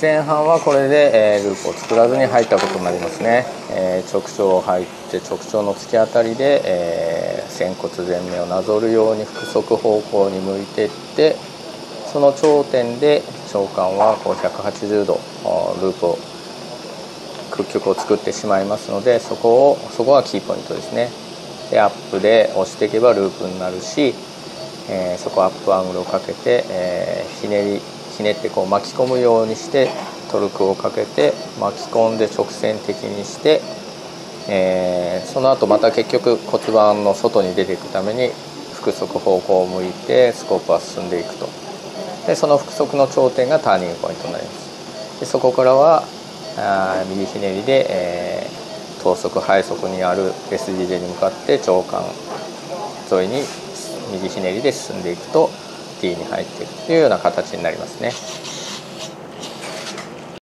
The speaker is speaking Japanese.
前半はこれで、えー、ループを作らずに入ったことになりますね、えー、直腸入って直腸の突き当たりで、えー、仙骨前面をなぞるように腹側方向に向いていってその頂点で腸管はこう180度ループを屈曲を作ってしまいますのでそこをそこがキーポイントですね。でアップで押していけばループになるし、えー、そこアップアングルをかけて、えー、ひねりひねってこう巻き込むようにしてトルクをかけて巻き込んで直線的にして、えー、その後また結局骨盤の外に出ていくために腹側方向を向いてスコープは進んでいくと。でその腹側の頂点がターニングポイントになります。でそこからはあ右ひねりで、えー、等速背側にある SDJ に向かって腸管沿いに右ひねりで進んでいくと T に入っていくというような形になりますね。